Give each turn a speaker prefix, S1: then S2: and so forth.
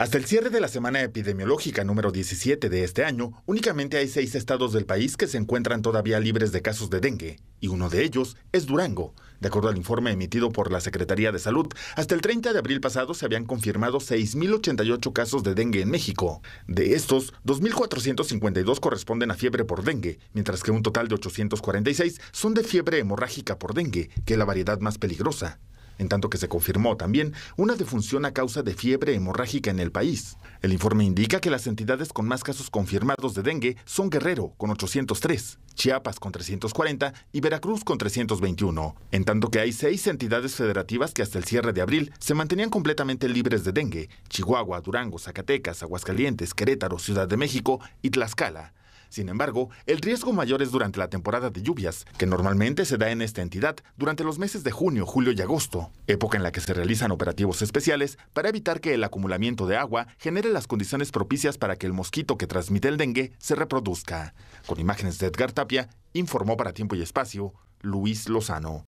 S1: Hasta el cierre de la semana epidemiológica número 17 de este año, únicamente hay seis estados del país que se encuentran todavía libres de casos de dengue, y uno de ellos es Durango. De acuerdo al informe emitido por la Secretaría de Salud, hasta el 30 de abril pasado se habían confirmado 6.088 casos de dengue en México. De estos, 2.452 corresponden a fiebre por dengue, mientras que un total de 846 son de fiebre hemorrágica por dengue, que es la variedad más peligrosa en tanto que se confirmó también una defunción a causa de fiebre hemorrágica en el país. El informe indica que las entidades con más casos confirmados de dengue son Guerrero, con 803, Chiapas con 340 y Veracruz con 321, en tanto que hay seis entidades federativas que hasta el cierre de abril se mantenían completamente libres de dengue, Chihuahua, Durango, Zacatecas, Aguascalientes, Querétaro, Ciudad de México y Tlaxcala. Sin embargo, el riesgo mayor es durante la temporada de lluvias, que normalmente se da en esta entidad durante los meses de junio, julio y agosto, época en la que se realizan operativos especiales para evitar que el acumulamiento de agua genere las condiciones propicias para que el mosquito que transmite el dengue se reproduzca. Con imágenes de Edgar Tapia, informó para Tiempo y Espacio Luis Lozano.